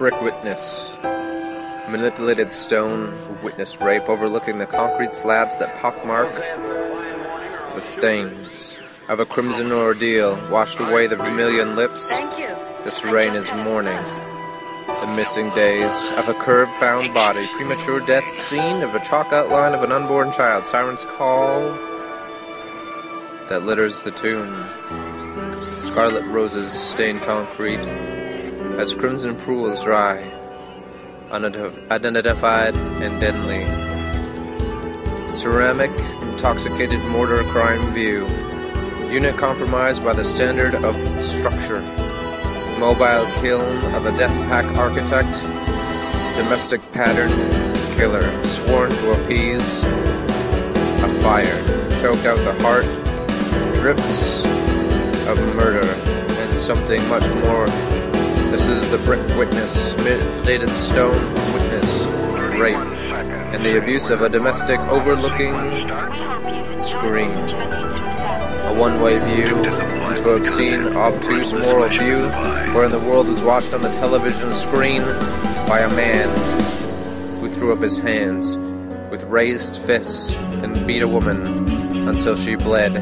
Brick witness. Manipulated stone witness rape overlooking the concrete slabs that pockmark the stains of a crimson ordeal washed away the vermilion lips. This rain is mourning. The missing days of a curb found body, premature death scene of a chalk outline of an unborn child, siren's call that litters the tomb. Scarlet roses stain concrete as crimson pools dry, unidentified and deadly. Ceramic, intoxicated mortar crime view. Unit compromised by the standard of structure. Mobile kiln of a death pack architect. Domestic pattern killer, sworn to appease a fire. Choked out the heart. Drips of murder and something much more. This is the brick witness, dated stone witness, rape, and the abuse of a domestic overlooking screen. A one-way view into obscene, obtuse moral view, wherein the world was watched on the television screen by a man who threw up his hands with raised fists and beat a woman until she bled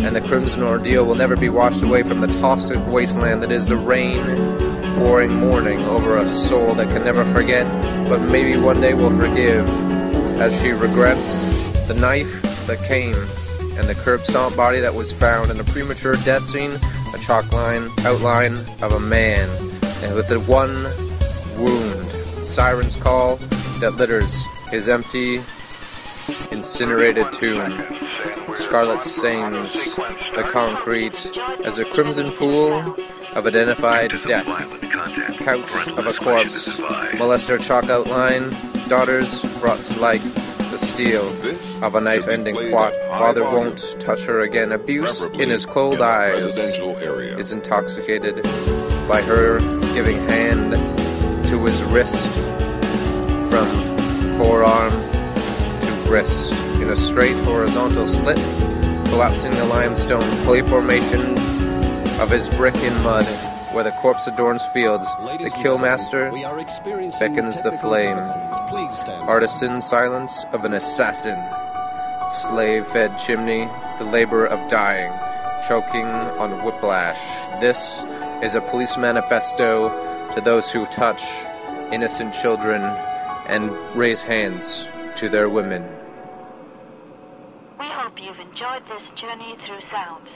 and the crimson ordeal will never be washed away from the toxic wasteland that is the rain pouring mourning over a soul that can never forget, but maybe one day will forgive, as she regrets the knife that came and the curb stomp body that was found in a premature death scene, a chalk line outline of a man, and with the one wound, siren's call that litters his empty, incinerated tomb. Scarlet stains the concrete as a crimson pool of identified death. Couch of a corpse, molester chalk outline, daughters brought to light the steel of a knife ending plot. Father won't touch her again. Abuse in his cold eyes is intoxicated by her giving hand to his wrist from forearm to wrist in a straight horizontal slit, collapsing the limestone clay formation of his brick in mud, where the corpse adorns fields. The killmaster beckons the flame. Artisan silence of an assassin. Slave fed chimney, the labor of dying, choking on whiplash. This is a police manifesto to those who touch innocent children and raise hands to their women. Hope you've enjoyed this journey through sounds.